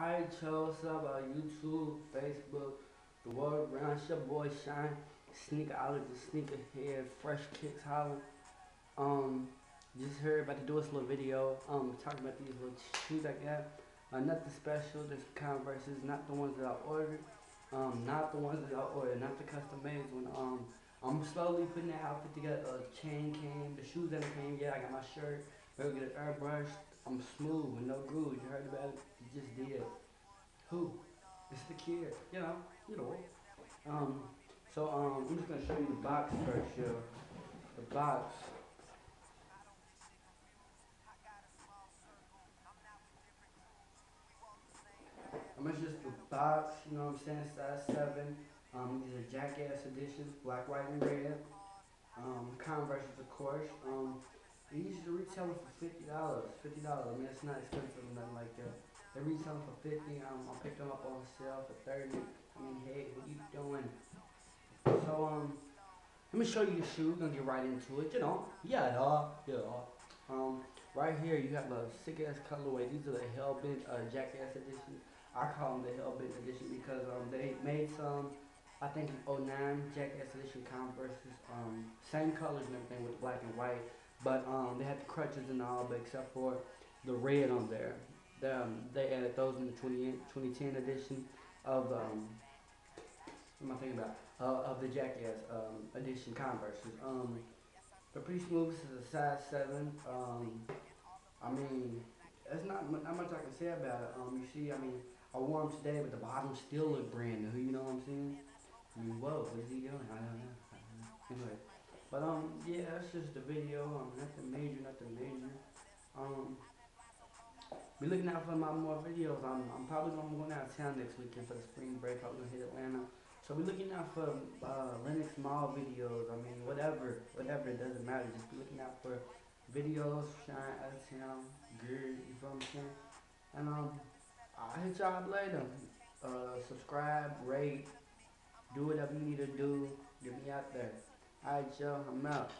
I chose up uh, YouTube, Facebook, the world around. Your boy Shine, sneakerologist, sneakerhead, fresh kicks holler. Um, just heard about to do this little video. Um, talking about these little shoes I got. Uh, nothing special. Just Converse's, not the ones that I ordered. Um, not the ones that I ordered, not the custom made one. Um, I'm slowly putting the outfit together. A chain came, the shoes that came. Yeah, I got my shirt. We'll get it airbrushed. I'm smooth with no grooves. You heard about it? You just did. Who? It's the kid. You know, you know. Um, so um, I'm just gonna show you the box first, here. The box. I'm gonna just the box. You know what I'm saying? Size seven. Um, these are Jackass editions, black, white, and red. Um, Converse, of course. Um, they usually retailing for fifty dollars. Fifty dollars. I mean, it's not expensive or nothing like that. They retailing for fifty. Um, I picked them up on sale for thirty. I mean, hey, what you doing? So um, let me show you the shoe. We're gonna get right into it. You know, yeah, dog, yeah. Um, right here you have a sick ass colorway. These are the Hellbent uh, Jackass edition. I call them the Hellbent edition because um they made some. I think in 09 Jackass edition Converse's um same colors and everything with black and white. But um, they had the crutches and all, but except for the red on there. They, um, they added those in the 20, 2010 edition of um, what am I thinking about? Uh, of the Jackass um, edition Converses. Um, they're pretty smooth. Is a size seven. Um, I mean, there's not not much I can say about it. Um, you see, I mean, I wore them today, but the bottom still look brand new. You know what I'm saying? I mean, whoa, what is he doing? I don't know. I don't know. Anyway. But um, yeah, that's just the video. Um, nothing major, nothing major. Um, be looking out for my more videos. I'm, I'm probably gonna go out of town next weekend for the spring break. Probably gonna hit Atlanta. So be looking out for uh, Lenox Mall videos. I mean, whatever, whatever. It doesn't matter. Just be looking out for videos. Shine out of town. Good. You feel what I'm saying? And um, I'll hit y'all later. Uh, subscribe, rate, do whatever you need to do. Get me out there. Y'all, I'm out.